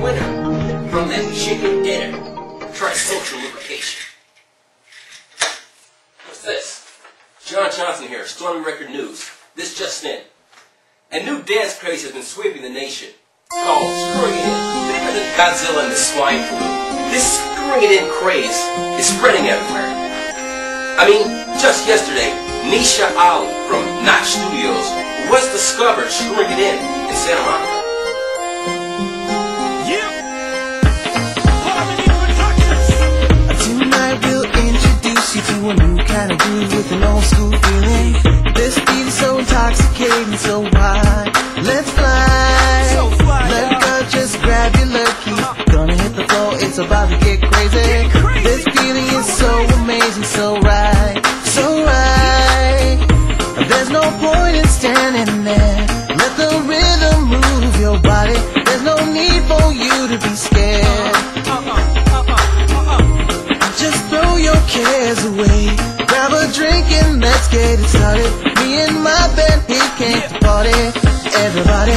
winner from that chicken dinner. Try social lubrication. What's this? John Johnson here, Stormy Record News. This just in. A new dance craze has been sweeping the nation. Called Screwing It In. Bigger than Godzilla and the swine flu. This Screwing It In craze is spreading everywhere. I mean, just yesterday, Nisha Ali from Notch Studios was discovered screwing it in in Santa Monica. With an old school feeling. This beat is so intoxicating, so wild. Let's fly. So fly, Let go, just grab your lucky. Uh-huh. Gonna hit the floor, it's about to get crazy. Get crazy. This feeling is so amazing, so right, so right. There's no point in standing there. Let the rhythm move your body. There's no need for you to be scared. Uh-huh, uh-huh, just throw your cares away. Get it started. Me and my band here came to party. Everybody,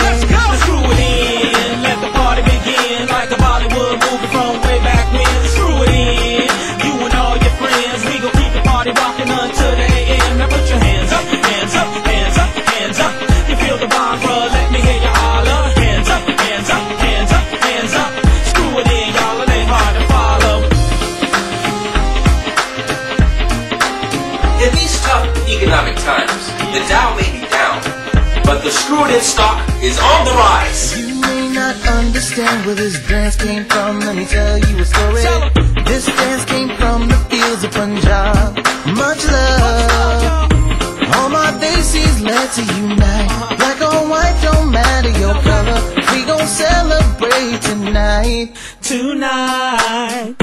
In these tough economic times, the Dow may be down, but the screwed in stock is on the rise. you may not understand where this dance came from. Let me tell you a story. Tell 'em. This dance came from the fields of Punjab. Much love. All my Desis let to unite. Black or white, don't matter your color. We gon' celebrate tonight. Tonight.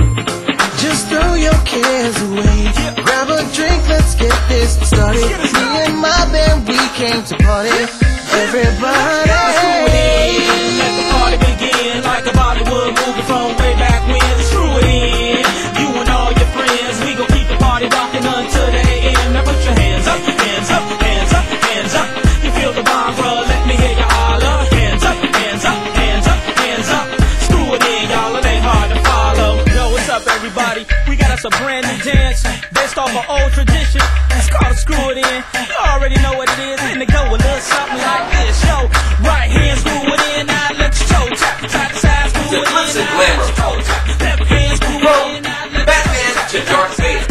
This started. Me and my band, we came to party. Everybody. Screw it in, let the party begin. Like a Bollywood movie from way back when. Screw it in, you and all your friends. We gon' keep the party rocking until the AM. Now put your hands up, hands up, hands up, hands up. You feel the vibe, bruh, let me hear you holler. Hands up, hands up, hands up, hands up. Screw it in, y'all, it ain't hard to follow. Yo, what's up, everybody? We got us a brand new dance based off an old tradition. It's called Screw It In. You already know what it is, and it go a little something like this. Yo, right hand screw it in, now let your toe tap, tap, side screw it in. glitz and now glamour. let your toe tap, left hand screw it in, Batman to Darth Vader,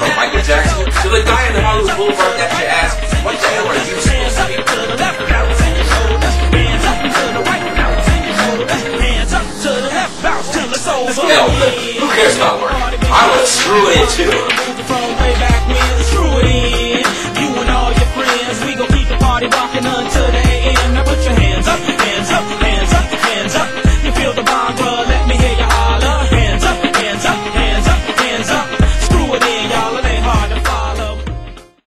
from Michael Jackson to the guy in the Hollywood Boulevard that you ask, what the hell are you supposed to be? to the left, bounce in your shoulders. Hands up to the right, bounce in your shoulders. Hands up to the left, bounce till it's over. Hell, who cares about work? I want to screw it in too.